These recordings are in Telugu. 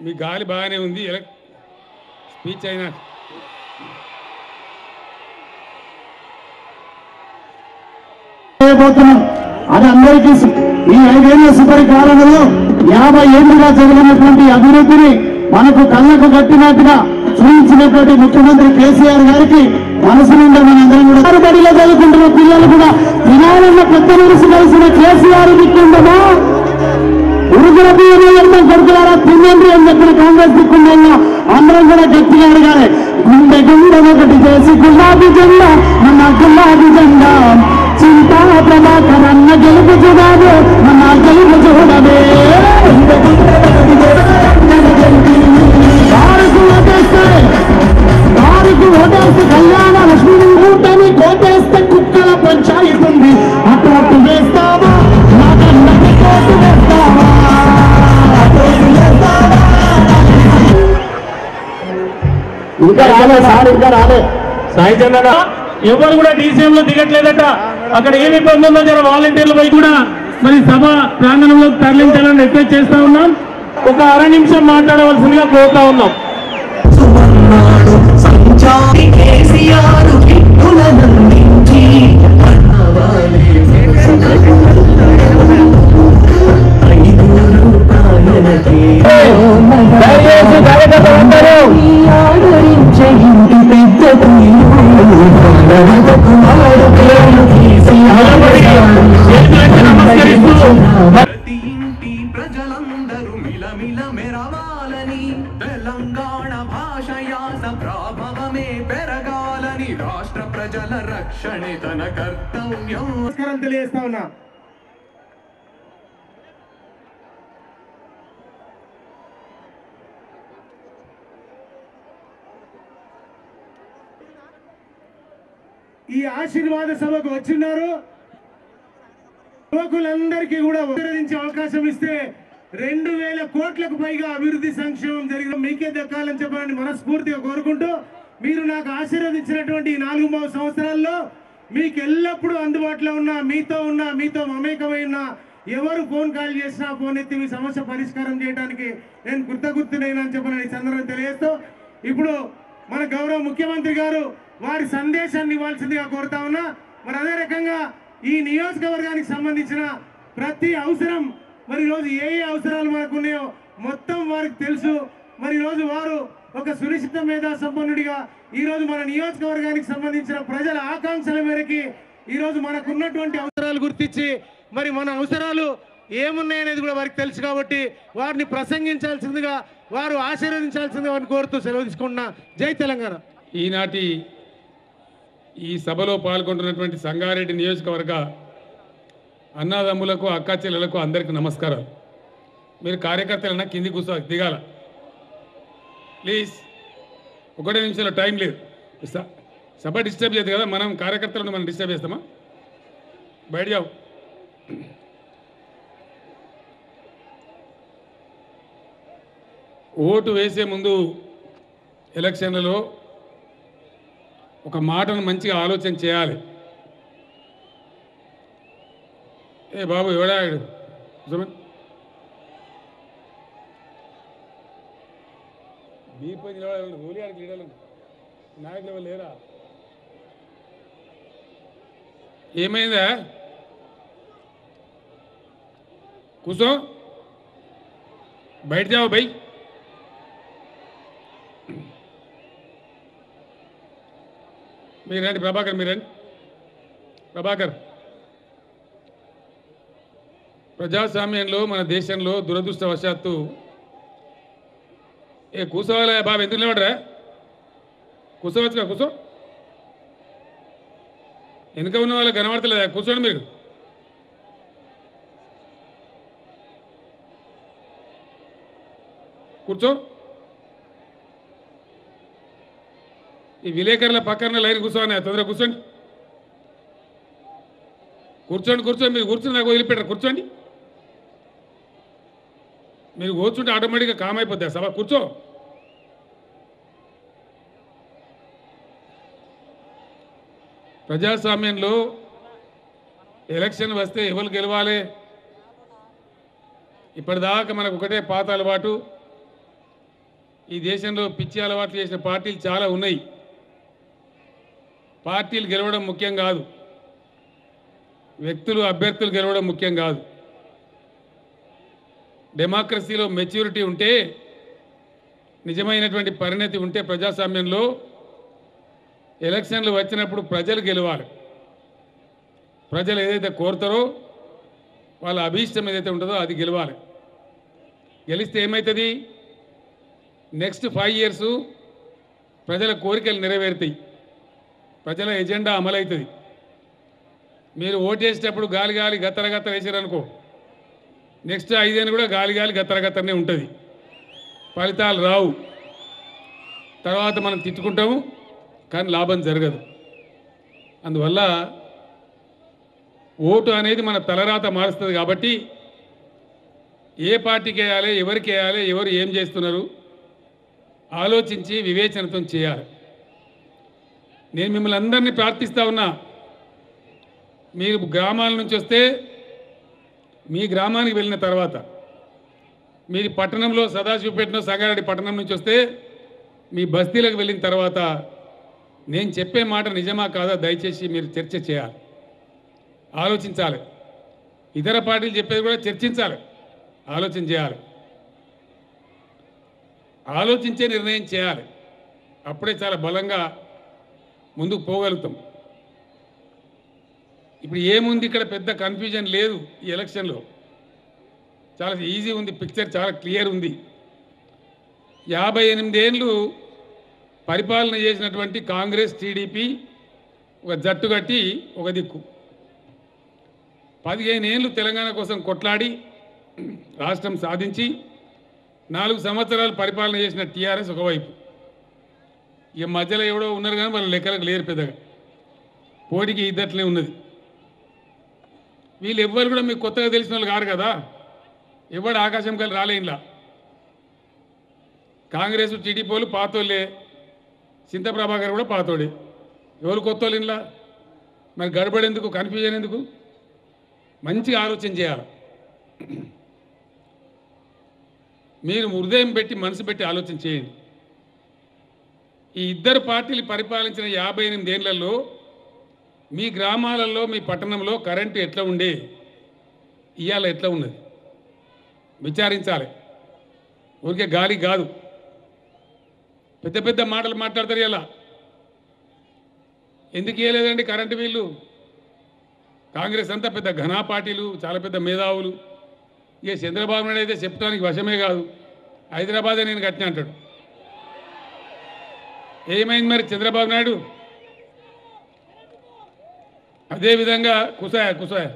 మీ గాలి బాగానే ఉంది. స్పీచ్ అయినా. అది అందరికీ ఈ ఐదేళ్ళ సుపరి కాలంలో యాభై ఏళ్ళుగా జరిగినటువంటి అభివృద్ధిని మనకు కళ్ళకు కట్టినట్టుగా చూపించినటువంటి ముఖ్యమంత్రి కేసీఆర్ గారికి మనసు నిండా మనందరం కూడా బడిలో చదువుకుంటున్న పిల్లలు కూడా తినాలన్న పెద్ద మనసు కలిసిన కేసీఆర్ దిక్కుండమా ఉరుగుల బియ్యం కొడుకులారా తినండి అని చెప్పిన కాంగ్రెస్ దిక్కుండన్నా అందరం కూడా గట్టిగా అడగాలి గుండె గుండె ఒకటి చేసి గులాబీ జెండా మన గులాబీ జెండా చింతా ప్రభాకర్ అన్న గెలుపు చూడాలి మన గెలుపు చూడవే వారికి ఓటేస్తే వారికి ఓటేస్తే కళ్యాణ లక్ష్మీ కూటమి కోటేస్తే కుక్కల పంచాయతీ ఇంకా రాలే సార్ ఇంకా రాలే. సాయి చంద్ర ఎవరు కూడా డీసీఎం లో దిగట్లేదట. అక్కడ ఏమి ఇబ్బంది ఉందో జర వాలంటీర్లు పోయి కూడా మరి సభ ప్రాంగణంలో తరలించాలని రిక్వెస్ట్ చేస్తా ఉన్నాం. ఒక అర నిమిషం మాట్లాడవలసిందిగా కోరుతా ఉన్నాం. కేసీఆర్ దయచేసి కార్యకర్తలందరూ ఆదరించే ప్రతి ఇంటి ప్రజలందరూ మిలమిల మెరవాలని తెలంగాణ భాష యాస ప్రాభవమే పెరగాలని రాష్ట్ర ప్రజల రక్షణే తన కర్తవ్యం నమస్కారం తెలియజేస్తా ఉన్నా. ఈ ఆశీర్వాద సభకు వచ్చిన్నారు యువకులందరికీ కూడా ఉపయోగించే అవకాశం ఇస్తే రెండు వేల కోట్లకు పైగా అభివృద్ధి సంక్షేమం జరిగిన మీకే దక్కాలని చెప్పాలని మనస్ఫూర్తిగా కోరుకుంటూ మీరు నాకు ఆశీర్వదించినటువంటి నాలుగు మూడు సంవత్సరాల్లో మీకు ఎల్లప్పుడూ అందుబాటులో ఉన్న మీతో ఉన్న మీతో మమేకమై ఎవరు ఫోన్ కాల్ చేసినా ఫోన్ ఎత్తి మీ సమస్య పరిష్కారం చేయడానికి నేను కృతజ్ఞతనైనా చెప్పనని ఈ సందర్భం తెలియజేస్తూ ఇప్పుడు మన గౌరవ ముఖ్యమంత్రి గారు వారి సందేశాన్ని ఇవ్వాల్సిందిగా కోరుతా ఉన్నా. మరి అదే రకంగా ఈ నియోజకవర్గానికి సంబంధించిన ప్రతి అవసరం మరి ఈరోజు ఏ ఏ అవసరాలు మనకు ఉన్నాయో మొత్తం వారికి తెలుసు. మరి ఈరోజు వారు ఒక సునిశ్చిత మేధా సంపన్నుడిగా ఈరోజు మన నియోజకవర్గానికి సంబంధించిన ప్రజల ఆకాంక్షల మేరకి ఈ రోజు మనకున్నటువంటి అవసరాలు గుర్తించి మరి మన అవసరాలు ఏమున్నాయనేది కూడా వారికి తెలుసు కాబట్టి వారిని ప్రసంగించాల్సిందిగా వారు ఆశీర్వదించాల్సిందిగా వారిని కోరుతూ సెలవు తీసుకుంటున్నా. జై తెలంగాణ. ఈనాటి ఈ సభలో పాల్గొంటున్నటువంటి సంగారెడ్డి నియోజకవర్గ అన్నదమ్ములకు అక్క చెల్లెలకు అందరికీ నమస్కారం మీరు కార్యకర్తలన్నా కింది కూర్చో దిగాల. ప్లీజ్ ఒకటే నిమిషంలో టైం లేదు. స- సభ డిస్టర్బ్ చేయదు కదా మనం కార్యకర్తలను మనం డిస్టర్బ్ చేస్తామా? బయట జావు ఓటు వేసే ముందు ఎలక్షన్లలో ఒక మాటను మంచిగా ఆలోచన చేయాలి. ఏ బాబు ఎవడాడు చూడండి బీపై నిలబడాలి హోలీ ఆడికి లీడర్లు నాయకులు ఎవరు లేరా? ఏమైందా? కూర్చో బయట జావు బై మీరేంటి ప్రభాకర్ మీరండి ప్రభాకర్. ప్రజాస్వామ్యంలో మన దేశంలో దురదృష్టవశాత్తు ఏ కూర్చోవాలి బాబు? ఎందుకు నిలబడరా కూర్చోవచ్చుగా కూర్చో వెనుక ఉన్న వాళ్ళకి కనబడతలేదా? కూర్చోండి మీరు. కూర్చో. ఈ విలేకరుల పక్కన లైన్ కూర్చోని తొందరగా కూర్చోండి. కూర్చోండి కూర్చోండి. మీరు కూర్చొని నాకు వదిలిపెట్టరు. కూర్చోండి. మీరు కూర్చుంటే ఆటోమేటిక్గా కామ్ అయిపోద్ది సభ. కూర్చో. ప్రజాస్వామ్యంలో ఎలక్షన్ వస్తే ఎవరు గెలవాలి? ఇప్పటిదాకా మనకు ఒకటే పాత అలవాటు. ఈ దేశంలో పిచ్చి అలవాట్లు చేసిన పార్టీలు చాలా ఉన్నాయి. పార్టీలు గెలవడం ముఖ్యం కాదు. వ్యక్తులు అభ్యర్థులు గెలవడం ముఖ్యం కాదు. డెమోక్రసీలో మెచ్యూరిటీ ఉంటే నిజమైనటువంటి పరిణతి ఉంటే ప్రజాస్వామ్యంలో ఎలక్షన్లు వచ్చినప్పుడు ప్రజలు గెలవాలి. ప్రజలు ఏదైతే కోరుతారో వాళ్ళ అభీష్టం ఏదైతే ఉంటుందో అది గెలవాలి. గెలిస్తే ఏమవుతుంది నెక్స్ట్ ఫైవ్ ఇయర్సు ప్రజల కోరికలు నెరవేరుతాయి. ప్రజల ఎజెండా అమలవుతుంది మీరు ఓటేసేటప్పుడు గాలి గాలి గత్తర గత్తర వేసారనుకో. నెక్స్ట్ ఐదేళ్ళు కూడా గాలి గాలి గత్తర గత్తరనే ఉంటుంది. ఫలితాలు రావు. తర్వాత మనం తిట్టుకుంటాము కానీ లాభం జరగదు. అందువల్ల ఓటు అనేది మన తలరాత మారుస్తుంది కాబట్టి ఏ పార్టీకి వేయాలి ఎవరికి వేయాలి ఎవరు ఏం చేస్తున్నారు ఆలోచించి వివేచనతో చేయాలి. నేను మిమ్మల్ని అందరినీ ప్రార్థిస్తా ఉన్నా. మీరు గ్రామాల నుంచి వస్తే మీ గ్రామానికి వెళ్ళిన తర్వాత మీరు పట్టణంలో సదాశివపేటలో సంగారెడ్డి పట్టణం నుంచి వస్తే మీ బస్తీలకు వెళ్ళిన తర్వాత నేను చెప్పే మాట నిజమా కాదా దయచేసి మీరు చర్చ చేయాలి. ఆలోచించాలి. ఇతర పార్టీలు చెప్పేది కూడా చర్చించాలి. ఆలోచన చేయాలి. ఆలోచించే నిర్ణయం చేయాలి. అప్పుడే చాలా బలంగా ముందుకు పోగలుగుతాం. ఇప్పుడు ఏముంది ఇక్కడ పెద్ద కన్ఫ్యూజన్ లేదు ఈ ఎలక్షన్లో చాలా ఈజీ ఉంది పిక్చర్ చాలా క్లియర్ ఉంది. యాభై ఎనిమిదేళ్ళు పరిపాలన చేసినటువంటి కాంగ్రెస్ టీడీపీ ఒక జట్టు కట్టి ఒక దిక్కు. పదిహేను ఏళ్ళు తెలంగాణ కోసం కొట్లాడి రాష్ట్రం సాధించి నాలుగు సంవత్సరాలు పరిపాలన చేసిన టీఆర్ఎస్ ఒకవైపు. ఇక మధ్యలో ఎవడో ఉన్నారు కానీ వాళ్ళ లెక్కలకు లేరు పెద్దగా. పోటీకి ఇద్దట్లే ఉన్నది. వీళ్ళు ఎవ్వరు కూడా మీకు కొత్తగా తెలిసిన వాళ్ళు కారు కదా? ఎవడు ఆకాశం కలిసి రాలే ఇంట్లో కాంగ్రెస్ టీడీపీ వాళ్ళు పాతోళ్ళే. చింత ప్రభాకర్ కూడా పాతోడే. ఎవరు కొత్త వాళ్ళు మరి గడబడేందుకు కన్ఫ్యూజన్ ఎందుకు? మంచిగా ఆలోచన చేయాలి. మీరు హృదయం పెట్టి మనసు పెట్టి ఆలోచన చేయండి. ఈ ఇద్దరు పార్టీలు పరిపాలించిన యాభై ఎనిమిది ఏళ్ళలో మీ గ్రామాలలో మీ పట్టణంలో కరెంటు ఎట్లా ఉండే? ఇవాళ ఎట్లా ఉన్నది? విచారించాలి. ఊరికే గాలి కాదు. పెద్ద పెద్ద మాటలు మాట్లాడతారు ఇలా. ఎందుకు ఇవ్వలేదండి కరెంటు బిల్లు? కాంగ్రెస్ అంతా పెద్ద ఘనా పార్టీలు చాలా పెద్ద మేధావులు. ఇక చంద్రబాబు నాయుడు అయితే చెప్పడానికి వశమే కాదు. హైదరాబాదే నేను కట్టిన అంటాడు. ఏమైంది మరి చంద్రబాబు నాయుడు? అదేవిధంగా కుసాయ కుసాయ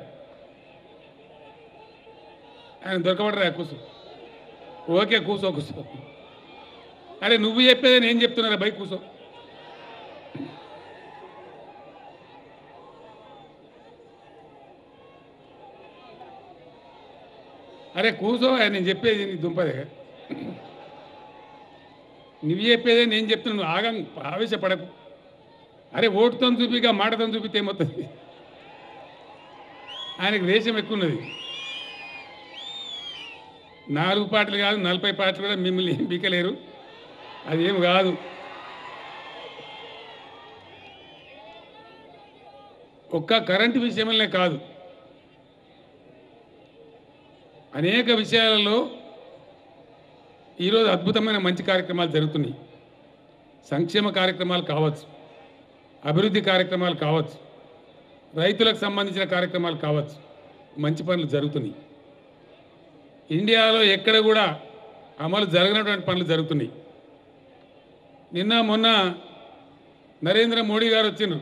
ఆయన దొరకబడరా కూసు? ఓకే కూసో కూసో. అరే నువ్వు చెప్పేది నేను చెప్తున్నారా బై కూసో. అరే కూసో నేను చెప్పేది నీ దుంపదే. నువ్వు చెప్పేదే నేను చెప్తున్నా నువ్వు ఆగం ఆవేశపడకు. అరే ఓటుతో చూపిగా మాటతో చూపితే ఏమవుతుంది? ఆయనకు దేశం ఎక్కువ ఉన్నది నాలుగు పాటలు కాదు నలభై పాటలు కూడా మిమ్మల్ని ఏం పీకలేరు. అదేం కాదు. ఒక్క కరెంటు విషయంలోనే కాదు. అనేక విషయాలలో ఈరోజు అద్భుతమైన మంచి కార్యక్రమాలు జరుగుతున్నాయి. సంక్షేమ కార్యక్రమాలు కావచ్చు అభివృద్ధి కార్యక్రమాలు కావచ్చు రైతులకు సంబంధించిన కార్యక్రమాలు కావచ్చు మంచి పనులు జరుగుతున్నాయి. ఇండియాలో ఎక్కడ కూడా అమలు జరగనటువంటి పనులు జరుగుతున్నాయి. నిన్న మొన్న నరేంద్ర మోడీ గారు వచ్చిండ్రు.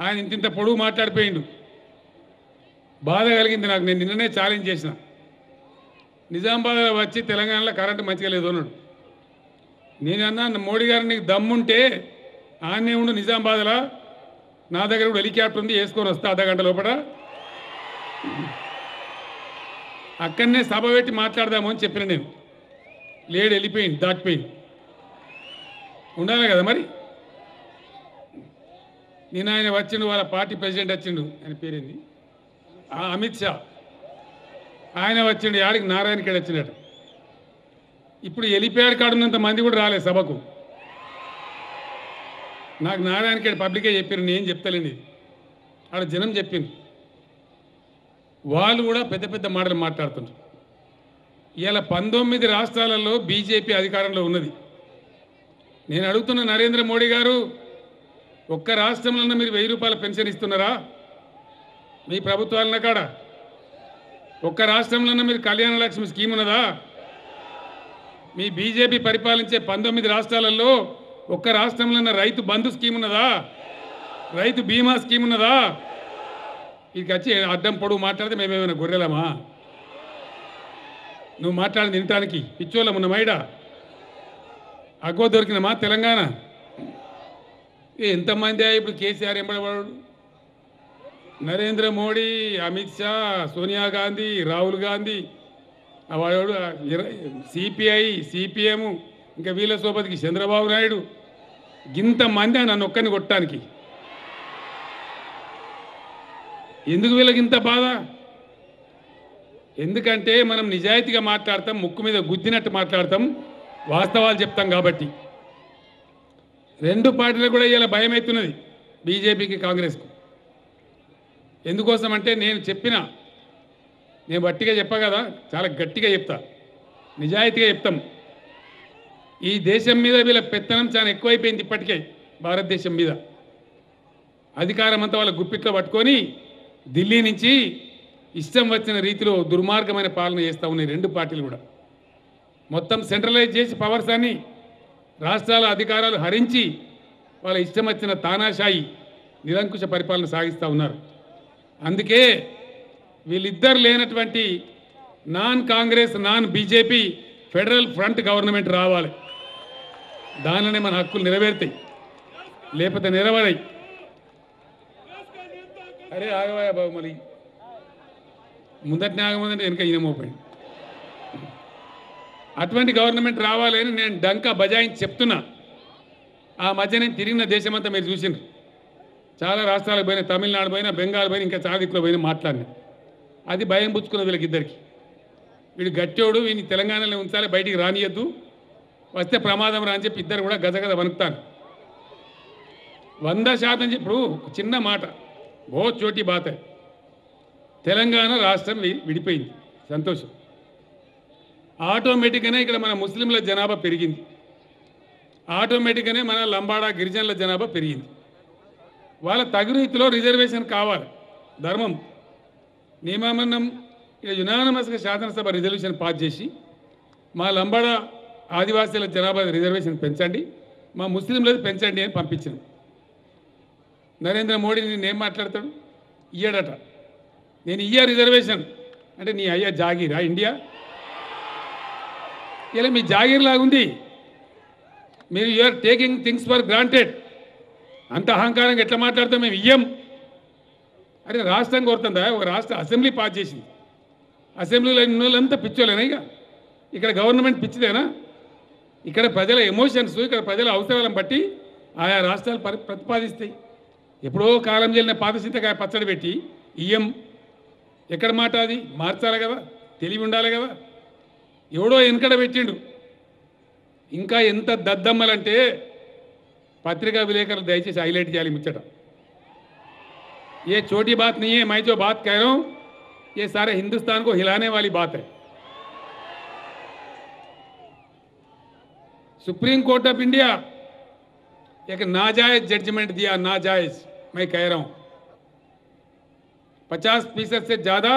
ఆయన ఇంత పొడుగు మాట్లాడిపోయిండు. బాధ కలిగింది నాకు. నేను నిన్ననే ఛాలెంజ్ చేసిన. నిజామాబాద్ వచ్చి తెలంగాణలో కరెంటు మంచిగా లేదు అన్నాడు. నేను అన్నా మోడీ గారు నీకు దమ్ముంటే ఆనే ఉండు నిజామాబాద్లో. నా దగ్గర కూడా హెలికాప్టర్ ఉంది వేసుకొని వస్తా అర్ధ గంట లోపల. అక్కడనే సభ పెట్టి మాట్లాడదాము అని చెప్పిన నేను. లేడు వెళ్ళిపోయింది దాటిపోయింది ఉండాలి కదా మరి? నేను ఆయన వచ్చిండు వాళ్ళ పార్టీ ప్రెసిడెంట్ వచ్చిండు ఆయన పేరేంది? అమిత్ షా. ఆయన వచ్చిండు యాడికి నారాయణఖేడ్ వచ్చినట్టు ఇప్పుడు ఎలిపేడ్ కాడున్నంత మంది కూడా రాలేదు సభకు. నాకు నారాయణఖేడ్ పబ్లికే చెప్పారు నేను చెప్తలేండి ఆడ జనం చెప్పింది వాళ్ళు కూడా పెద్ద పెద్ద మాటలు మాట్లాడుతున్నారు ఇలా పంతొమ్మిది రాష్ట్రాలలో బీజేపీ అధికారంలో ఉన్నది. నేను అడుగుతున్న నరేంద్ర మోడీ గారు ఒక్క రాష్ట్రంలో మీరు వెయ్యి రూపాయల పెన్షన్ ఇస్తున్నారా? మీ ప్రభుత్వాలన్నా కాడ? ఒక్క రాష్ట్రంలో మీరు కళ్యాణ లక్ష్మి స్కీమ్ ఉన్నదా? మీ బీజేపీ పరిపాలించే పంతొమ్మిది రాష్ట్రాలలో ఒక్క రాష్ట్రంలో రైతు బంధు స్కీమ్ ఉన్నదా? రైతు బీమా స్కీమ్ ఉన్నదా? ఇది వచ్చి అడ్డం పొడువు మాట్లాడితే మేమేమైనా గొర్రెలమా? నువ్వు మాట్లాడింది తినటానికి పిచ్చోళ్ళం ఉన్న మైడా అగ్గో దొరికినమా తెలంగాణ? ఎంతమంది ఇప్పుడు కేసీఆర్ ఎంబడబడు నరేంద్ర మోడీ అమిత్ షా సోనియా గాంధీ రాహుల్ గాంధీ వాడు సిపిఐ సిపిఎం ఇంకా వీళ్ళ సోపతికి చంద్రబాబు నాయుడు ఇంతమంది నన్ను ఒక్కని కొట్టడానికి. ఎందుకు వీళ్ళకి ఇంత బాధ? ఎందుకంటే మనం నిజాయితీగా మాట్లాడతాం ముక్కు మీద గుద్దినట్టు మాట్లాడతాం వాస్తవాలు చెప్తాం కాబట్టి. రెండు పార్టీలకు కూడా ఇలా భయం అవుతున్నది బీజేపీకి కాంగ్రెస్కు. ఎందుకోసం అంటే నేను చెప్పిన నేను గట్టిగా చెప్పా కదా చాలా గట్టిగా చెప్తా. నిజాయితీగా చెప్తాం. ఈ దేశం మీద వీళ్ళ పెత్తనం చాలా ఎక్కువైపోయింది ఇప్పటికే భారతదేశం మీద. అధికారం అంతా వాళ్ళ గుప్పిట్లో పట్టుకొని ఢిల్లీ నుంచి ఇష్టం వచ్చిన రీతిలో దుర్మార్గమైన పాలన చేస్తూ ఉన్నాయి రెండు పార్టీలు కూడా. మొత్తం సెంట్రలైజ్ చేసి పవర్స్ అని రాష్ట్రాల అధికారాలు హరించి వాళ్ళ ఇష్టం వచ్చిన తానాషాయి నిరంకుశ పరిపాలన సాగిస్తూ ఉన్నారు. అందుకే వీళ్ళిద్దరు లేనటువంటి non Congress non BJP federal front government రావాలి. దానినే మన హక్కులు నెరవేరుతాయి. లేకపోతే నెరవేరాయి. అరే ఆగవాయా బాబు మరి ముందటి ఆగమందంటే వెనక ఈయన అటువంటి గవర్నమెంట్ రావాలని నేను డంకా బజాయించి చెప్తున్నా. ఆ మధ్య నేను తిరిగిన దేశమంతా మీరు చూసిండ్రు. చాలా రాష్ట్రాలకు పోయినా తమిళనాడు పోయినా బెంగాల్ పోయినా ఇంకా చాలా దిక్కులో పోయినా మాట్లాడినా. అది భయం పుచ్చుకున్న వీళ్ళకి ఇద్దరికి. వీడు గట్టోడు వీని తెలంగాణలో ఉంచాలి బయటికి రానియద్దు. వస్తే ప్రమాదం రా అని చెప్పి ఇద్దరు కూడా గజగజ వణుకుతాను వంద శాతం ఇప్పుడు చిన్న మాట. ఓ చోటి బాత. తెలంగాణ రాష్ట్రం విడిపోయింది. సంతోషం. ఆటోమేటిక్గానే ఇక్కడ మన ముస్లింల జనాభా పెరిగింది. ఆటోమేటిక్గానే మన లంబాడా గిరిజనుల జనాభా పెరిగింది. వాళ్ళ తగు రీతిలో రిజర్వేషన్ కావాలి. ధర్మం. నియమామన్నం ఇక యునానమస్గా శాసనసభ రిజర్వేషన్ పాస్ చేసి మా లంబాడ ఆదివాసీల జనాభా రిజర్వేషన్ పెంచండి మా ముస్లింలది పెంచండి అని పంపించాను. నరేంద్ర మోడీ నేను ఏం మాట్లాడతాడు? ఇయ్యాడట. నేను ఇయ్యా రిజర్వేషన్. అంటే నీ అయ్యా జాగీరా ఇండియా? ఇలా మీ జాగీర్ లాగుంది మీరు you are taking things for granted అంత అహంకారంగా ఎట్లా మాట్లాడతాం మేము? ఇయ్యం. అరే రాష్ట్రం కోరుతుందా? ఒక రాష్ట్ర అసెంబ్లీ పాస్ చేసింది. అసెంబ్లీలో ఉన్న వాళ్ళంతా పిచ్చోలేనా ఇక? ఇక్కడ గవర్నమెంట్ పిచ్చిదేనా? ఇక్కడ ప్రజల ఎమోషన్స్ ఇక్కడ ప్రజల అవసరాలను బట్టి ఆయా రాష్ట్రాలు ప్రతిపాదిస్తాయి. ఎప్పుడో కాలం చెల్లిన పాత చింతకాయ పచ్చడి పెట్టి ఇయ్యం. ఎక్కడ మాట అది? మార్చాలి కదా? తెలివి ఉండాలి కదా? ఎవడో వెనకడ పెట్టిండు. ఇంకా ఎంత దద్దమ్మలంటే పత్రికా విలేకరులు దయచేసి హైలైట్ చేయాలి ముచ్చట ये छोटी बात नहीं है मैं जो बात कह रहा हूं ये सारे हिंदुस्तान को हिलाने वाली बात है सुप्रीम कोर्ट ऑफ इंडिया एक नाजायज जजमेंट दिया नाजायज मैं कह रहा हूं पचास फीसद से ज्यादा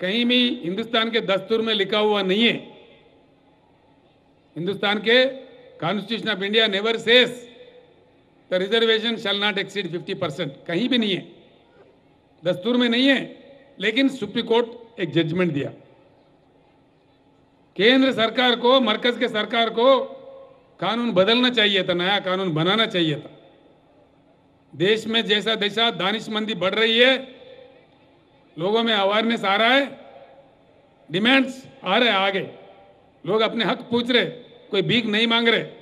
कहीं भी हिंदुस्तान के दस्तूर में लिखा हुआ नहीं है हिंदुस्तान के constitution of India never says the reservation shall not exceed 50 percent कहीं भी नहीं है। दस्तूर में नहीं है, लेकिन सुप्रीम कोर्ट एक जजमेंट दिया। केंद्र सरकार को, मरकज के सरकार को कानून बदलना चाहिए था, नया कानून बनाना चाहिए था। देश में जैसा जैसा दानिशमंदी बढ़ रही है। लोगों में अवेयरनेस आ रहा है। डिमांड्स आ रहे आगे। लोग अपने हक पूछ रहे कोई भीख नहीं मांग रहे।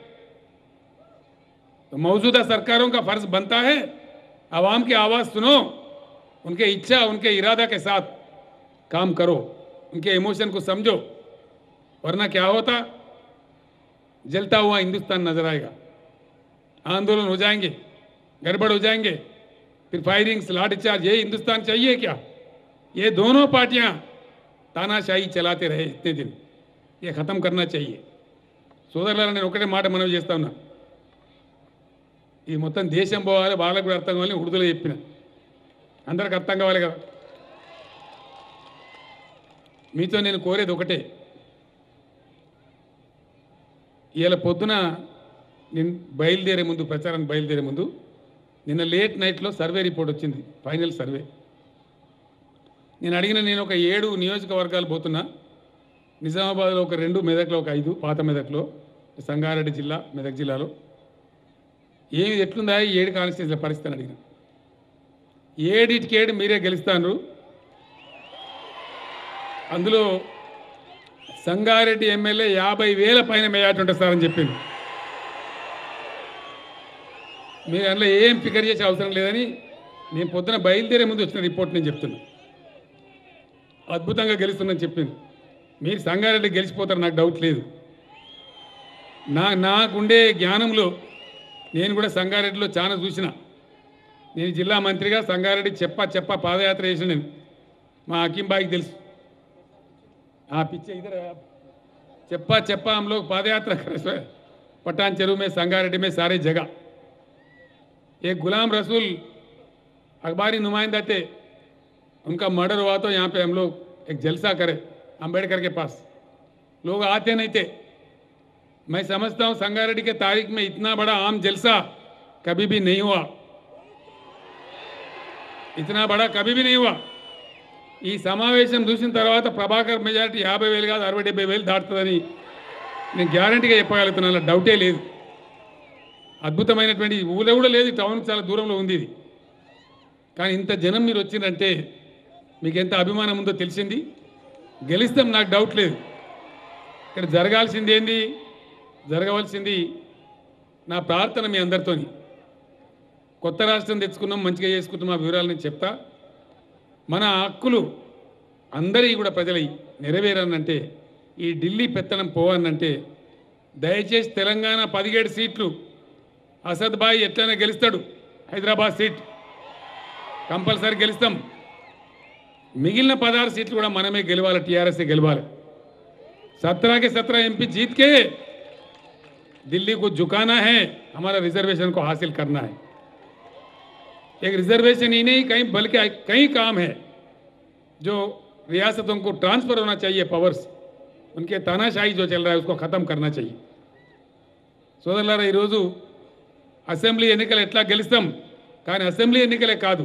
तो मौजूदा सरकारों का फर्ज बनता है आवाम की आवाज़ सुनो उनके इच्छा उनके इरादा के साथ काम करो उनके इमोशन को समझो वरना क्या होता जलता हुआ हिंदुस्तान नजर आएगा आंदोलन हो जाएंगे गड़बड़ हो जाएंगे फिर फायरिंग्स लाठीचार्ज ये हिंदुस्तान चाहिए क्या ये दोनों पार्टियां तानाशाही चलाते रहे इतने दिन ये ख़त्म करना चाहिए సోదరులారా నేను ఒకటే మాట మనవి చేస్తా ఉన్నా ఈ మొత్తం దేశం పోవాలి వాళ్ళకు కూడా అర్థం కావాలి ఉర్దూలో చెప్పిన. అందరికి అర్థం కావాలి కదా. మీతో నేను కోరేది ఒకటే. ఇవాళ పొద్దున నేను బయలుదేరే ముందు ప్రచారానికి బయలుదేరే ముందు నిన్న లేట్ నైట్లో సర్వే రిపోర్ట్ వచ్చింది ఫైనల్ సర్వే. నేను అడిగిన నేను ఒక ఏడు నియోజకవర్గాలు పోతున్నా. నిజామాబాద్లో ఒక రెండు మెదక్లో ఒక ఐదు పాత మెదక్లో సంగారెడ్డి జిల్లా మెదక్ జిల్లాలో. ఏమి ఎట్లుందా ఏడు కాన్స్టిట్యూన్సీల పరిస్థితి అని అడిగిన ఏడిటికి ఏడు మీరే గెలుస్తాను అందులో సంగారెడ్డి ఎమ్మెల్యే యాభై వేల పైన మేయాటి ఉంటుంది సార్ అని చెప్పింది మీరు అందులో ఏం ఫికర్ చేసే అవసరం లేదని నేను పొద్దున బయలుదేరే ముందు వచ్చిన రిపోర్ట్ నేను చెప్తున్నా. అద్భుతంగా గెలుస్తుందని చెప్పింది మీరు సంగారెడ్డి గెలిచిపోతారు నాకు డౌట్ లేదు. నా నాకుండే జ్ఞానంలో నేను కూడా సంగారెడ్డిలో చాలా చూసిన నేను జిల్లా మంత్రిగా సంగారెడ్డి చెప్ప చెప్ప పాదయాత్ర చేసిన నేను మా అకింబాయికి తెలుసు ఆ పిచ్చే ఇద్దరు చెప్పా చెప్పా हम लोग पादयात्रा कर पठान चेरू में संगारेड्डी में सारे जगह एक गुलाम रसूल अखबारी नुमाइंदा थे उनका मर्डर हुआ तो यहाँ पे हम लोग एक जलसा करें अंबेडकर के पास लोग आते नहीं थे मैं समझता हूँ संगारेड्डी के तारीख में इतना बड़ा आम जलसा कभी भी नहीं हुआ इतना बड़ा कभी भी नहीं हुआ ఈ సమావేశం చూసిన తర్వాత ప్రభాకర్ మెజారిటీ యాభై వేలు కాదు అరవై డెబ్బై వేలు దాటుతుందని నేను గ్యారంటీగా చెప్పగలుగుతున్నాను డౌటే లేదు అద్భుతమైనటువంటి ఊళ్ళో కూడా లేదు టౌన్ చాలా దూరంలో ఉంది ఇది కానీ ఇంత జనం మీరు వచ్చిందంటే మీకు ఎంత అభిమానం ఉందో తెలిసింది గెలిస్తాం నాకు డౌట్ లేదు ఇక్కడ జరగాల్సింది ఏంది జరగవలసింది నా ప్రార్థన మీ అందరితోని. కొత్త రాష్ట్రం తెచ్చుకున్నాం మంచిగా చేసుకుంటున్నాం ఆ వివరాలు నేను చెప్తా. మన హక్కులు అందరి కూడా ప్రజలై నెరవేరనంటే ఈ ఢిల్లీ పెత్తనం పోవాలంటే దయచేసి తెలంగాణ పదిహేడు సీట్లు అసద్ బాయ్ ఎట్లయినా గెలుస్తాడు హైదరాబాద్ సీట్. కంపల్సరీ గెలుస్తాం. మిగిలిన పదహారు సీట్లు కూడా మనమే గెలవాలి టీఆర్ఎస్ గెలవాలి. సత్రాకి సత్రా ఎంపీ జీత్కే दिल्ली को झुकाना है हमारा रिजर्वेशन को हासिल करना है एक रिजर्वेशन ही नहीं कहीं बल्कि कई काम है जो रियासतों को ट्रांसफर होना चाहिए पावर्स उनके तानाशाही जो चल रहा है उसको ख़त्म करना चाहिए సోదరులారా ఈరోజు అసెంబ్లీ ఎన్నికలు ఎట్లా గెలుస్తాం కానీ అసెంబ్లీ ఎన్నికలే కాదు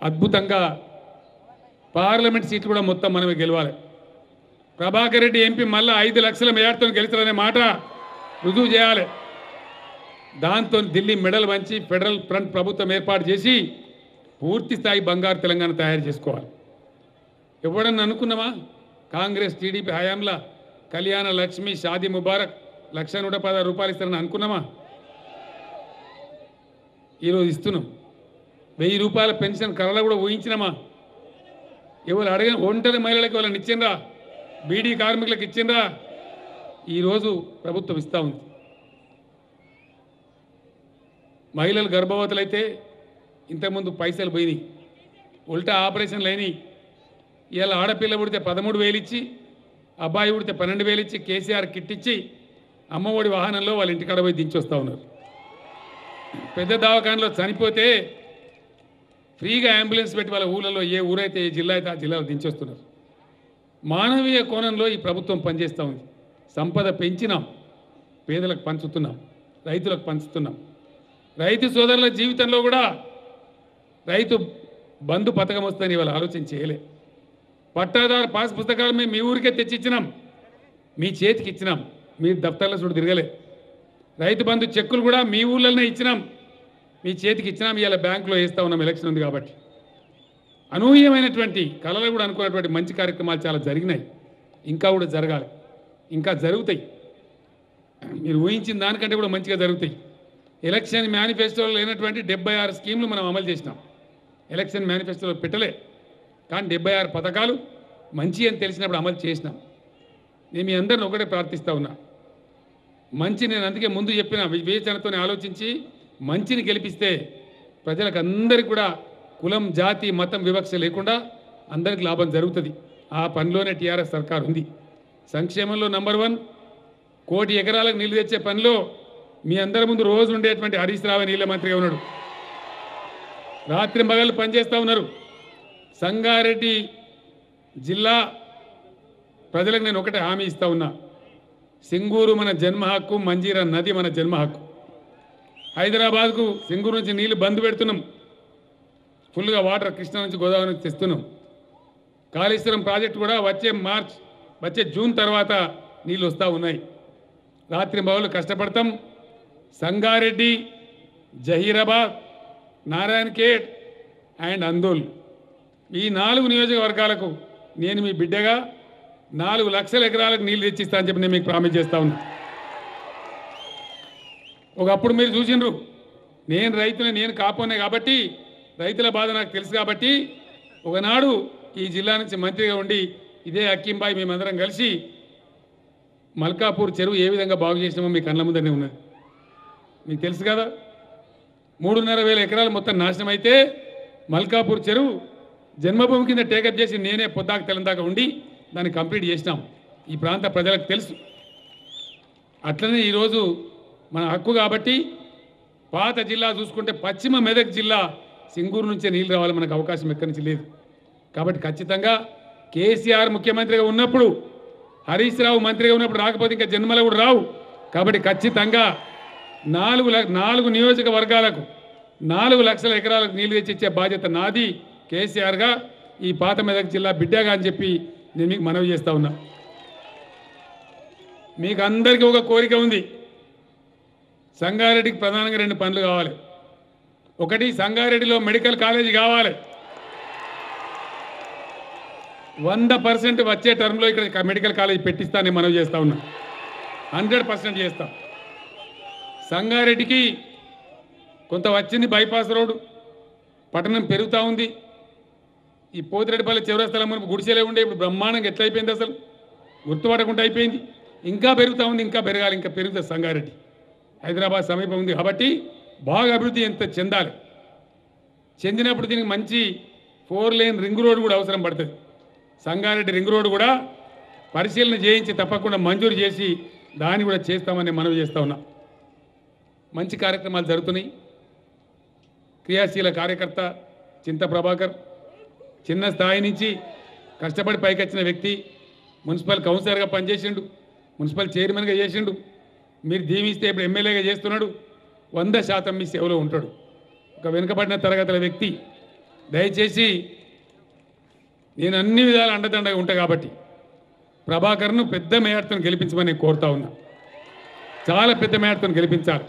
అద్భుతంగా పార్లమెంట్ సీట్లు కూడా మొత్తం మనమే గెలవాలి ప్రభాకర్ రెడ్డి ఎంపీ మళ్ళా ఐదు లక్షల మేయర్తో గెలుస్తారనే మాట రుజువు చేయాలి. దాంతో ఢిల్లీ మెడల్ వంచి ఫెడరల్ ఫ్రంట్ ప్రభుత్వం ఏర్పాటు చేసి పూర్తి స్థాయి బంగారు తెలంగాణ తయారు చేసుకోవాలి. ఎవడన్నా అనుకున్నామా కాంగ్రెస్ టీడీపీ హయాంలో కళ్యాణ లక్ష్మి షాదీ ముబారక్ లక్ష నూట పదహారు రూపాయలు ఇస్తారని అనుకున్నామా ఈరోజు ఇస్తున్నాం. వెయ్యి రూపాయల పెన్షన్ కళలో కూడా ఊహించినామా? ఎవరు అడగ ఒంటరి మహిళలకు వాళ్ళని ఇచ్చిండ్రా? బీడీ కార్మికులకు ఇచ్చిండ్రా? ఈరోజు ప్రభుత్వం ఇస్తూ ఉంది. మహిళలు గర్భవతులైతే ఇంతకుముందు పైసలు పోయినాయి. ఉల్టా ఆపరేషన్లు అయినాయి. ఇవాళ ఆడపిల్ల పుడితే పదమూడు వేలు ఇచ్చి అబ్బాయి పుడితే పన్నెండు వేలు ఇచ్చి కేసీఆర్ కిట్ ఇచ్చి అమ్మఒడి వాహనంలో వాళ్ళ ఇంటికాడ పోయి దించొస్తూ ఉన్నారు. పెద్ద దవాఖానలో చనిపోతే ఫ్రీగా అంబులెన్స్ పెట్టి వాళ్ళ ఊళ్ళలో ఏ ఊరైతే ఏ జిల్లా అయితే ఆ జిల్లాలో దించొస్తున్నారు. మానవీయ కోణంలో ఈ ప్రభుత్వం పనిచేస్తూ ఉంది. సంపద పెంచినాం పేదలకు పంచుతున్నాం రైతులకు పంచుతున్నాం. రైతు సోదరుల జీవితంలో కూడా రైతు బంధు పథకం వస్తుందని ఇవాళ ఆలోచన చేయలే. పట్టాదారు పాస్ పుస్తకాలు మేము మీ ఊరికే తెచ్చిచ్చినాం మీ చేతికి ఇచ్చినాం మీరు దఫ్తర్ల చూడు తిరగలే. రైతు బంధు చెక్కులు కూడా మీ ఊళ్ళలోనే ఇచ్చినాం మీ చేతికి ఇచ్చినాం ఇవాళ బ్యాంకులో వేస్తా ఉన్నాం ఎలక్షన్ ఉంది కాబట్టి. అనూహ్యమైనటువంటి కళలు కూడా అనుకున్నటువంటి మంచి కార్యక్రమాలు చాలా జరిగినాయి. ఇంకా కూడా జరగాలి. ఇంకా జరుగుతాయి. మీరు ఊహించిన దానికంటే కూడా మంచిగా జరుగుతాయి. ఎలక్షన్ మేనిఫెస్టోలో లేనటువంటి డెబ్బై ఆరు స్కీమ్లు మనం అమలు చేసినాం. ఎలక్షన్ మేనిఫెస్టోలో పెట్టలే. కానీ డెబ్బై ఆరు పథకాలు మంచి అని తెలిసినప్పుడు అమలు చేసినాం. నేను మీ అందరిని ఒకటే ప్రార్థిస్తా ఉన్నా. మంచి నేను అందుకే ముందు చెప్పిన వివేచనతో ఆలోచించి మంచిని గెలిపిస్తే ప్రజలకు అందరికీ కూడా కులం జాతి మతం వివక్ష లేకుండా అందరికి లాభం జరుగుతుంది. ఆ పనిలోనే టీఆర్ఎస్ సర్కార్ ఉంది సంక్షేమంలో నంబర్ వన్ కోటి ఎకరాలకు నీళ్ళు తెచ్చే పనిలో మీ అందరి ముందు రోజు ఉండేటువంటి హరీష్ రావు నీళ్ళ మంత్రిగా ఉన్నాడు. రాత్రి మగళ్ళు పనిచేస్తూ ఉన్నారు. సంగారెడ్డి జిల్లా ప్రజలకు నేను ఒకటే హామీ ఇస్తా ఉన్నా. సింగూరు మన జన్మ హక్కు మంజీరా నది మన జన్మ హక్కు. హైదరాబాద్కు సింగూరు నుంచి నీళ్ళు బంద్ పెడుతున్నాం. ఫుల్గా వాటర్ కృష్ణా నుంచి గోదావరి నుంచి తెస్తున్నాం. కాళేశ్వరం ప్రాజెక్టు కూడా వచ్చే మార్చ్ వచ్చే జూన్ తర్వాత నీళ్ళు వస్తూ ఉన్నాయి. రాత్రి మగళ్ళు కష్టపడతాం. Sangareddy Zaheerabad Narayankhed and Andole. ఈ నాలుగు నియోజకవర్గాలకు నేను మీ బిడ్డగా నాలుగు లక్షల ఎకరాలకు నీళ్ళు తెచ్చిస్తా అని చెప్పి నేను మీకు ప్రామిస్ చేస్తా ఉన్నా. ఒకప్పుడు మీరు చూసిండ్రు నేను రైతుని నేను కాపోనే కాబట్టి రైతుల బాధ నాకు తెలుసు కాబట్టి ఒకనాడు ఈ జిల్లా నుంచి మంత్రిగా ఉండి ఇదే అక్కింబాయి మేమందరం కలిసి మల్కాపూర్ చెరువు ఏ విధంగా బాగు చేసినామో మీ కళ్ళ ముందరనే ఉన్నది. మీకు తెలుసు కదా మూడున్నర వేల ఎకరాలు మొత్తం నాశనం అయితే మల్కాపూర్ చెరువు జన్మభూమి కింద టేకప్ చేసి నేనే పొద్దాకు తెలందాక ఉండి దాన్ని కంప్లీట్ చేసినాం. ఈ ప్రాంత ప్రజలకు తెలుసు. అట్లనే ఈరోజు మన హక్కు కాబట్టి పాత జిల్లా చూసుకుంటే పశ్చిమ మెదక్ జిల్లా సింగూరు నుంచే నీళ్ళు రావాలి మనకు అవకాశం ఎక్కడి నుంచి లేదు. కాబట్టి ఖచ్చితంగా కేసీఆర్ ముఖ్యమంత్రిగా ఉన్నప్పుడు హరీష్ రావు మంత్రిగా ఉన్నప్పుడు రాకపోతే ఇంకా జన్మలో కూడా రావు. కాబట్టి ఖచ్చితంగా నాలుగు నాలుగు నియోజకవర్గాలకు నాలుగు లక్షల ఎకరాలకు నీళ్ళు తెచ్చిచ్చే బాధ్యత నాది కేసీఆర్గా. ఈ పాత మెదక్ జిల్లా బిడ్డగా అని చెప్పి నేను మీకు మనవి చేస్తా ఉన్నా. మీకు అందరికీ ఒక కోరిక ఉంది. సంగారెడ్డికి ప్రధానంగా రెండు పనులు కావాలి. ఒకటి సంగారెడ్డిలో మెడికల్ కాలేజీ కావాలి. వంద పర్సెంట్ వచ్చే టర్మ్లో ఇక్కడ మెడికల్ కాలేజ్ పెట్టిస్తానని మనం చేస్తా ఉన్నా. హండ్రెడ్ పర్సెంట్ చేస్తాం. సంగారెడ్డికి కొంత వచ్చింది బైపాస్ రోడ్డు. పట్టణం పెరుగుతూ ఉంది. ఈ పోతిరెడ్డిపల్లి చివరస్థలం మనకు గుడిసెలే ఉండే. ఇప్పుడు బ్రహ్మాండంగా ఎట్లయిపోయింది అసలు? గుర్తుపడకుండా అయిపోయింది. ఇంకా పెరుగుతూ ఉంది ఇంకా పెరగాలి ఇంకా పెరుగుతుంది సంగారెడ్డి. హైదరాబాద్ సమీపం ఉంది కాబట్టి బాగా అభివృద్ధి ఎంత చెందాలి. చెందినప్పుడు దీనికి మంచి ఫోర్ లేన్ రింగ్ రోడ్ కూడా అవసరం పడుతుంది. సంగారెడ్డి రింగ్ రోడ్ కూడా పరిశీలన చేయించి తప్పకుండా మంజూరు చేసి దాన్ని కూడా చేస్తామని మనవి చేస్తా ఉన్నాం. మంచి కార్యక్రమాలు జరుగుతున్నాయి. క్రియాశీల కార్యకర్త చింత ప్రభాకర్ చిన్న స్థాయి నుంచి కష్టపడి పైకొచ్చిన వ్యక్తి మున్సిపల్ కౌన్సిలర్గా పనిచేసిండు మున్సిపల్ చైర్మన్గా చేసిండు మీరు దీవిస్తే ఇప్పుడు ఎమ్మెల్యేగా చేస్తున్నాడు వంద శాతం మీ సేవలో ఉంటాడు. ఒక వెనుకబడిన తరగతుల వ్యక్తి. దయచేసి నేను అన్ని విధాలు అండదండగా ఉంటా కాబట్టి ప్రభాకర్ను పెద్ద మేయర్తో గెలిపించమని నేను కోరుతా ఉన్నా. చాలా పెద్ద మేయర్తో గెలిపించాలి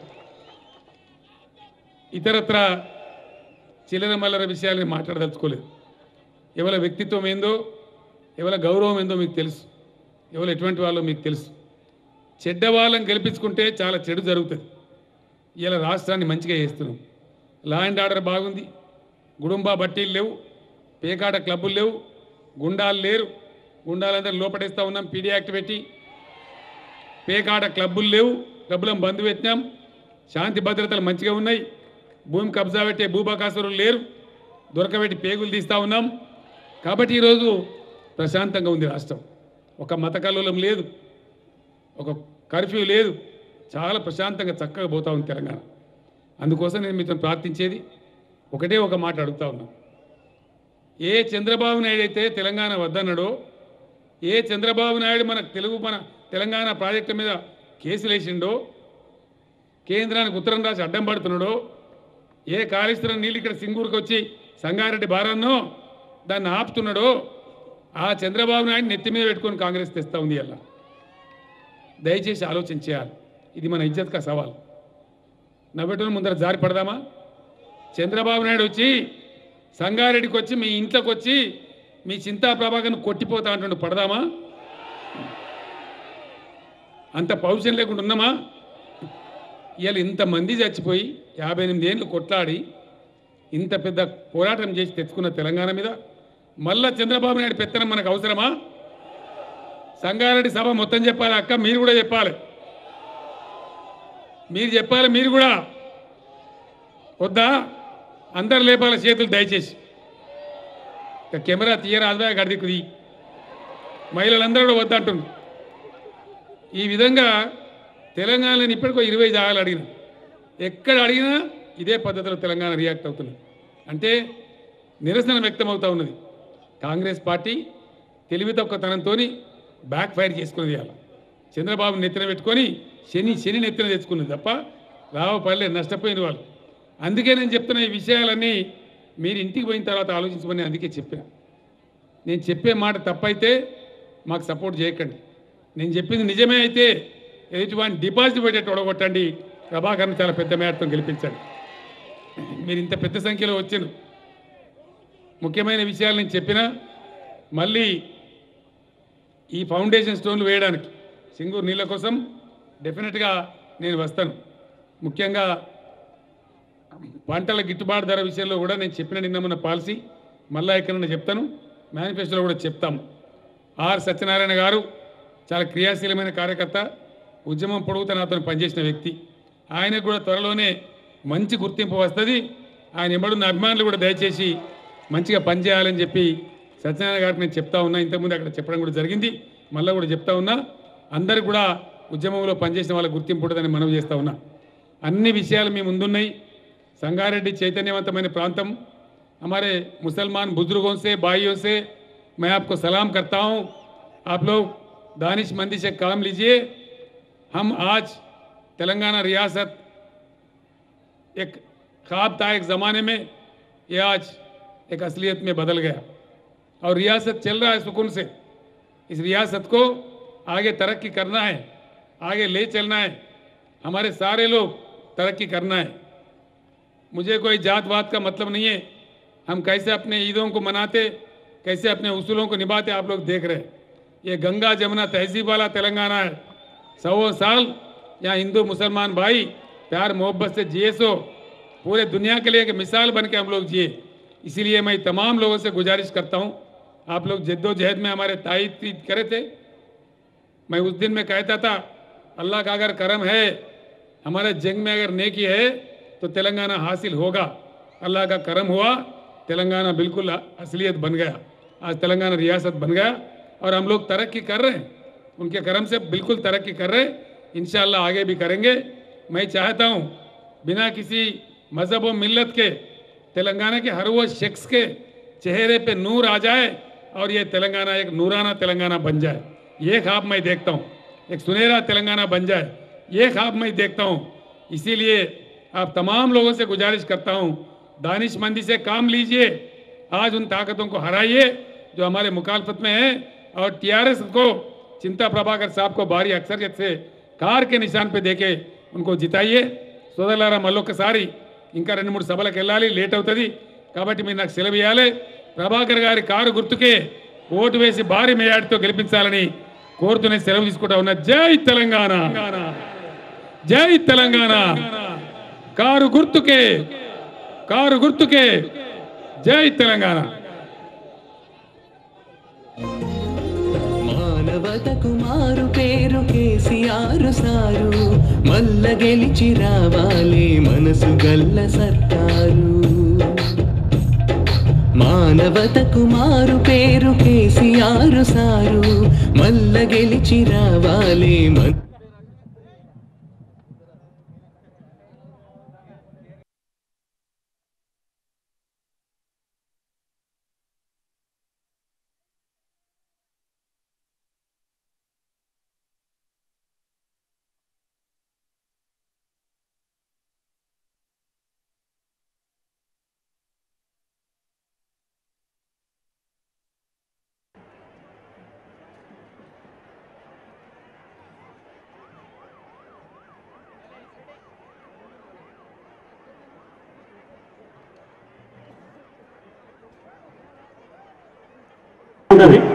ఇతరత్ర చిల్లర మల్లర విషయాలని మాట్లాడదలుచుకోలేదు. ఎవరి వ్యక్తిత్వం ఏందో ఎవరి గౌరవం ఏందో మీకు తెలుసు. ఎవరు ఎటువంటి వాళ్ళో మీకు తెలుసు. చెడ్డ వాళ్ళని గెలిపించుకుంటే చాలా చెడు జరుగుతుంది. ఇలా రాష్ట్రాన్ని మంచిగా చేస్తున్నాం. లా అండ్ ఆర్డర్ బాగుంది. గుడుంబా బట్టీలు లేవు. పేకాట క్లబ్బులు లేవు. గుండాలు లేరు. గుండాలందరూ లోపడేస్తూ ఉన్నాం. పీడీ యాక్ట్ పెట్టి. పేకాట క్లబ్బులు లేవు. క్లబ్బులను బంద్ పెట్టినాం. శాంతి భద్రతలు మంచిగా ఉన్నాయి. భూమి కబ్జా పెట్టే భూబకాసురులు లేరు. దొరకబెట్టి పేగులు తీస్తూ ఉన్నాం. కాబట్టి ఈరోజు ప్రశాంతంగా ఉంది రాష్ట్రం. ఒక మత కల్లోలం లేదు. ఒక కర్ఫ్యూ లేదు. చాలా ప్రశాంతంగా చక్కగా పోతా ఉంది తెలంగాణ. అందుకోసం నేను మీతో ప్రార్థించేది. ఒకటే ఒక మాట అడుగుతా ఉన్నాను ఏ చంద్రబాబు నాయుడు అయితే తెలంగాణ వద్దన్నాడో ఏ చంద్రబాబు నాయుడు మన తెలుగు మన తెలంగాణ ప్రాజెక్టు మీద కేసులు వేసిండో కేంద్రానికి ఉత్తరం రాసి అడ్డం పడుతున్నాడో ఏ కాళేశ్వరం నీళ్ళు ఇక్కడ సింగూరుకు వచ్చి సంగారెడ్డి భారాన్నో దాన్ని ఆపుతున్నాడో ఆ చంద్రబాబు నాయుడు నెత్తి మీద పెట్టుకొని కాంగ్రెస్ తెస్తా ఉంది అలా. దయచేసి ఆలోచన చేయాలి. ఇది మన ఇజ్జత్కా సవాల్. నవ్వటం ముందర జారి పడదామా? చంద్రబాబు నాయుడు వచ్చి సంగారెడ్డికి వచ్చి మీ ఇంట్లోకి వచ్చి మీ చింతా ప్రభాకర్ను కొట్టిపోతా అంటుండు పడదామా? అంత పౌరుషం లేకుండా ఉన్నామా? ఇవాళ ఇంతమంది చచ్చిపోయి యాభై ఎనిమిది ఏళ్ళు కొట్లాడి ఇంత పెద్ద పోరాటం చేసి తెచ్చుకున్న తెలంగాణ మీద మళ్ళా చంద్రబాబు నాయుడు పెత్తనం మనకు అవసరమా? సంగారెడ్డి సభ మొత్తం చెప్పాలి అక్క? మీరు కూడా చెప్పాలి. మీరు చెప్పాలి మీరు కూడా. వద్దా? అందరు లేపాల చేతులు దయచేసి. ఇక కెమెరా తీయరాదా గడిదిక్కుది మహిళలందరూ కూడా వద్దంటున్నారు. ఈ విధంగా తెలంగాణలో ఇప్పటికో ఇరవై జాగాలు అడిగిన. ఎక్కడ అడిగినా ఇదే పద్ధతిలో తెలంగాణ రియాక్ట్ అవుతుంది అంటే నిరసన వ్యక్తం అవుతూ ఉన్నది. కాంగ్రెస్ పార్టీ తెలివి తక్కువతనంతో బ్యాక్ ఫైర్ చేసుకున్నది అలా చంద్రబాబు నెత్తిన పెట్టుకొని శని శని నెత్తిన తెచ్చుకున్నది తప్ప రావపల్లె నష్టపోయిన వాళ్ళు. అందుకే నేను చెప్తున్న ఈ విషయాలన్నీ మీరు ఇంటికి పోయిన తర్వాత ఆలోచించమని అందుకే చెప్పాను నేను చెప్పే మాట తప్పైతే మాకు సపోర్ట్ చేయకండి. నేను చెప్పింది నిజమే అయితే ఎదుటివాడిని డిపాజిట్ పెట్టేట్టు ఒడగొట్టండి ప్రభాకర్ని చాలా పెద్ద మేరతో గెలిపించండి. మీరు ఇంత పెద్ద సంఖ్యలో వచ్చారు. ముఖ్యమైన విషయాలు నేను చెప్పినా మళ్ళీ ఈ ఫౌండేషన్ స్టోన్లు వేయడానికి సింగూరు నీళ్ళ కోసం డెఫినెట్గా నేను వస్తాను. ముఖ్యంగా పంటల గిట్టుబాటు ధర విషయంలో కూడా నేను చెప్పిన నిన్న పాలసీ మళ్ళా ఎక్కడన్నా చెప్తాను. మేనిఫెస్టోలో కూడా చెప్తాము. ఆర్ సత్యనారాయణ గారు చాలా క్రియాశీలమైన కార్యకర్త ఉద్యమం పొడుగుతా నాతో పనిచేసిన వ్యక్తి. ఆయనకు కూడా త్వరలోనే మంచి గుర్తింపు వస్తుంది. ఆయన ఎంబడున్న అభిమానులు కూడా దయచేసి మంచిగా పనిచేయాలని చెప్పి సత్యనారాయణ గారికి నేను చెప్తా ఉన్నా. ఇంతకుముందు అక్కడ చెప్పడం కూడా జరిగింది. మళ్ళీ కూడా చెప్తా ఉన్నా. అందరు కూడా ఉద్యమంలో పనిచేసిన వాళ్ళ గుర్తింపు ఉంటుందని మనవి చేస్తా ఉన్నా. అన్ని విషయాలు మీ ముందున్నాయి. संगारेड्डी मैंने प्रांतम हमारे मुसलमान बुज़ुर्गों से, भाइयों से मैं आपको सलाम करता हूँ। आप लोग दानिश मंदी से काम लीजिए। हम आज तेलंगाना रियासत एक खाब था एक ज़माने में ये आज एक असलियत में बदल गया। और रियासत चल रहा है सुकून से। इस रियासत को आगे तरक्की करना है, आगे ले चलना है। हमारे सारे लोग तरक्की करना है। मुझे कोई जात वात का मतलब नहीं है। हम कैसे अपने ईदों को मनाते, कैसे अपने उसूलों को निभाते, आप लोग देख रहे हैं। ये गंगा जमुना तहजीब वाला तेलंगाना है। सौ साल यहाँ हिंदू मुसलमान भाई, प्यार मोहब्बत से जिए सो। पूरे दुनिया के लिए एक मिसाल बन के हम लोग जिए। इसीलिए मैं तमाम लोगों से गुजारिश करता हूँ। आप लोग जद्दोजहद में हमारे तायद करे थे। मैं उस दिन में कहता था, अल्लाह का अगर करम है, हमारे जंग में अगर नेकी है तो तेलंगाना हासिल होगा। अल्लाह का करम हुआ, तेलंगाना बिल्कुल असलियत बन गया। आज तेलंगाना रियासत बन गया और हम लोग तरक्की कर रहे हैं। उनके करम से बिल्कुल तरक्की कर रहे हैं। इंशाल्लाह आगे भी करेंगे। मैं चाहता हूँ, बिना किसी मज़हब व मिलत के, तेलंगाना के हर वो शख्स के चेहरे पे नूर आ जाए और ये तेलंगाना एक नूराना तेलंगाना बन जाए। ये ख्वाब मैं देखता हूँ। एक सुनहरा तेलंगाना बन जाए। ये ख्वाब मैं देखता हूँ। इसीलिए आप तमाम लोगों से गुजारिश करता हूँ दानिशमंदी से काम लीजिए आज उन ताकतों को हराइए जो हमारे मुखालफत में है और टीआरएस को चिंता प्रभाकर साहब को भारी अक्सरियत से कार के निशान पे देके उनको जिताइए సోదరులారా మళ్ళొక్కసారి ఇంకా రెండు మూడు సభలకు వెళ్ళాలి లేట్ అవుతుంది కాబట్టి మీరు నాకు సెలవు ఇవ్వాలి ప్రభాకర్ గారి కారు గుర్తుకే ఓటు వేసి భారీ మేయాడితో గెలిపించాలని కోరుతూనే సెలవు తీసుకుంటా ఉన్నా జై తెలంగాణ జై తెలంగాణ కారు గుర్తుకే కారు గుర్తుకే. జై తెలంగాణ. మానవతకు మారు పేరు కేసీఆర్ సారు. మల్ల గెలిచి రావాలి మనసు గల్ల సర్కారు. మానవతకు మారు పేరు కేసీఆర్ సారు. మల్ల గెలిచి రావాలి మన